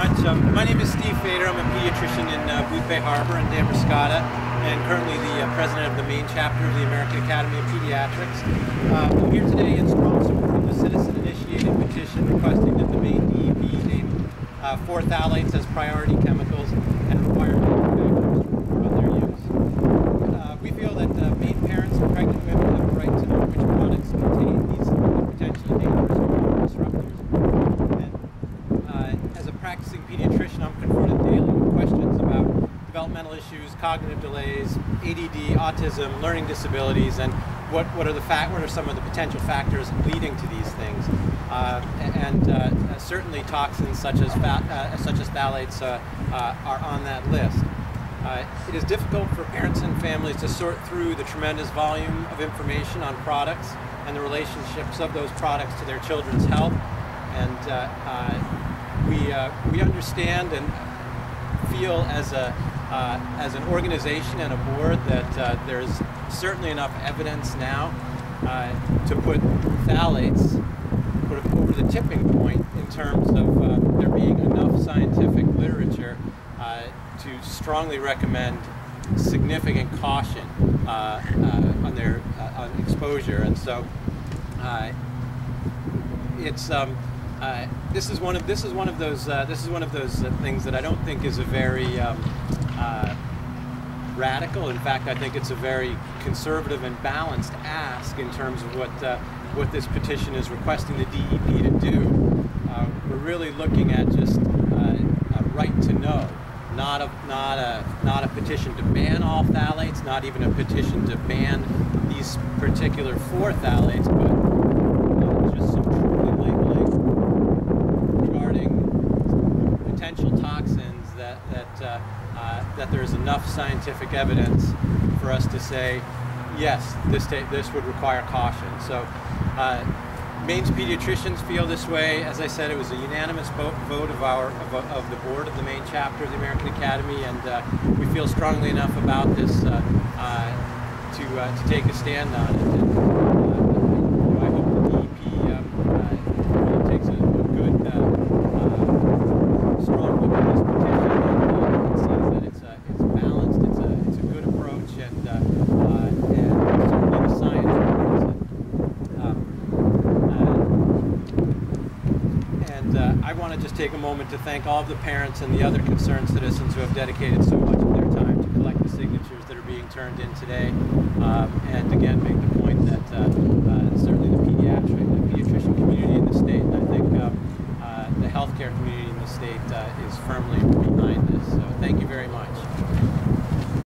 much. Um, my name is Steve Feder. I'm a pediatrician in uh, Boothbay Harbor in Damariscotta and currently the uh, president of the Maine chapter of the American Academy of Pediatrics. Uh, I'm here today in strong support of the citizen-initiated petition requesting that the Maine DEP name uh, four phthalates as priority chemicals and require manufacturers to report their use. Uh, we feel that uh, Maine parents and pregnant women have a right to know which products contain these potentially dangerous or disruptors. And uh, as a practicing pediatrician, I'm confronted daily with questions about developmental issues, cognitive delays, ADD, autism, learning disabilities, and what, what are the fact, what are some of the potential factors leading to these things. Uh, and uh, certainly toxins such as, uh, such as phthalates uh, uh, are on that list. Uh, it is difficult for parents and families to sort through the tremendous volume of information on products and the relationships of those products to their children's health. And we, uh, we understand and feel as, a, uh, as an organization and a board that uh, there's certainly enough evidence now uh, to put phthalates put over the tipping point in terms of uh, there being enough scientific literature uh, to strongly recommend significant caution on their on exposure. And so it's um, uh, this is one of this is one of those uh, this is one of those uh, things that I don't think is a very um, uh, radical. In fact, I think it's a very conservative and balanced ask in terms of what what this petition is requesting the DEP to do. we're really looking at just a right to know, not a not a not a petition to ban all phthalates, not even a petition to ban these particular four phthalates, but just some truly that, uh, uh, that there's enough scientific evidence for us to say, yes, this, this would require caution. So uh, Maine's pediatricians feel this way. As I said, it was a unanimous vote, vote of, our, of, of, the board of the Maine chapter of the American Academy, and uh, we feel strongly enough about this uh, uh, to, to take a stand on it. And, and some other science. Um, uh, and uh, I want to just take a moment to thank all of the parents and the other concerned citizens who have dedicated so much of their time to collect the signatures that are being turned in today. Um, and again, make the entire community in the state uh, is firmly behind this. So thank you very much.